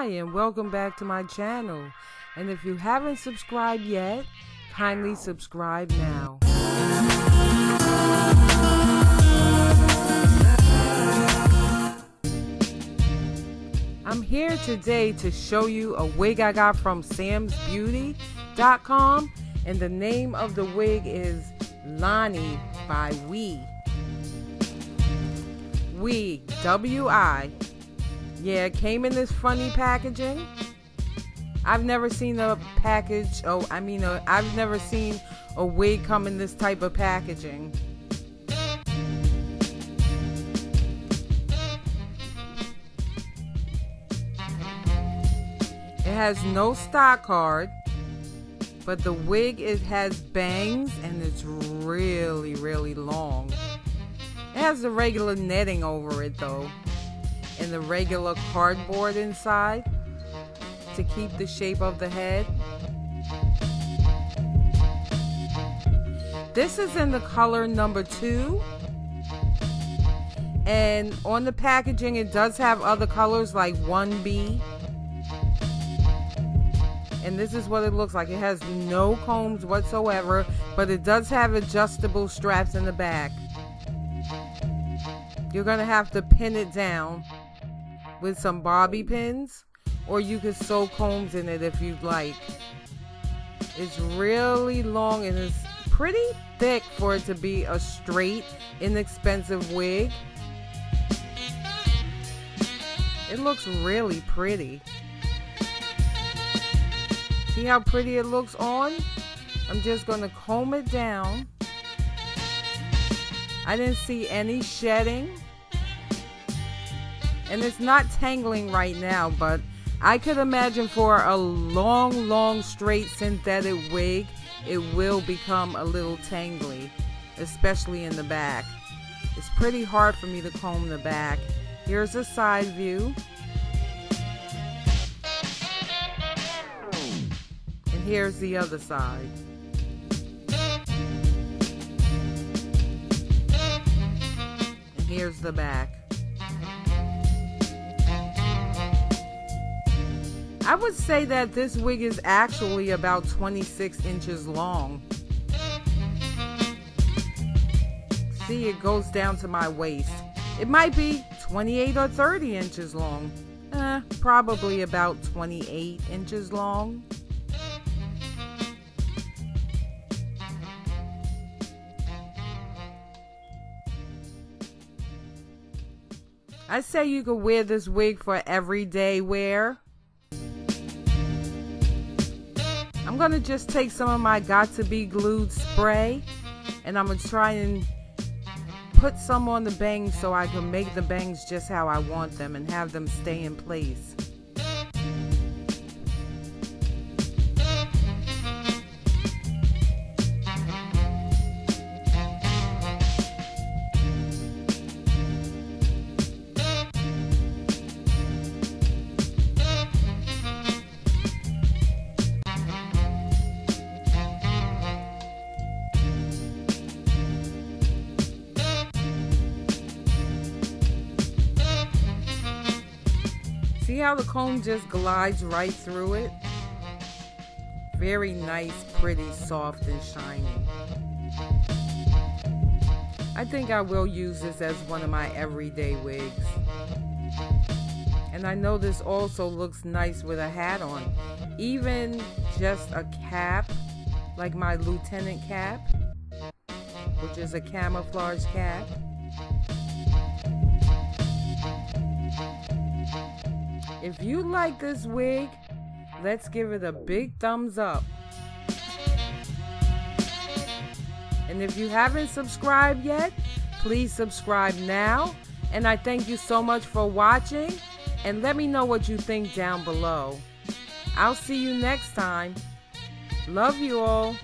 Hi, and welcome back to my channel. And if you haven't subscribed yet, kindly subscribe now. I'm here today to show you a wig I got from samsbeauty.com and the name of the wig is Lani by Wi. Wi, W-I. Yeah, it came in this funny packaging. I've never seen a package, oh, I mean, i I've never seen a wig come in this type of packaging. It has no stock card, but the wig it has bangs and it's really, really long. It has the regular netting over it though, and the regular cardboard inside to keep the shape of the head. This is in the color number two. And on the packaging, it does have other colors like 1B and this is what it looks like. It has no combs whatsoever, but it does have adjustable straps in the back. You're going to have to pin it down with some bobby pins, or you could sew combs in it if you'd like. It's really long and it's pretty thick for it to be a straight, inexpensive wig. It looks really pretty. See how pretty it looks on? I'm just going to comb it down. I didn't see any shedding. And it's not tangling right now, but I could imagine for a long, long, straight synthetic wig, it will become a little tangly, especially in the back. It's pretty hard for me to comb the back. Here's a side view. And here's the other side. And here's the back. I would say that this wig is actually about 26 inches long. See, it goes down to my waist. It might be 28 or 30 inches long. Eh, probably about 28 inches long. I say you could wear this wig for everyday wear. I'm going to just take some of my Got2b Glued spray and I'm going to try and put some on the bangs so I can make the bangs just how I want them and have them stay in place. See how the comb just glides right through it? Very nice, pretty, soft, and shiny. I think I will use this as one of my everyday wigs. And I know this also looks nice with a hat on. Even just a cap, like my lieutenant cap, which is a camouflage cap. If you like this wig, let's give it a big thumbs up. And if you haven't subscribed yet, please subscribe now. And I thank you so much for watching. And let me know what you think down below. I'll see you next time. Love you all.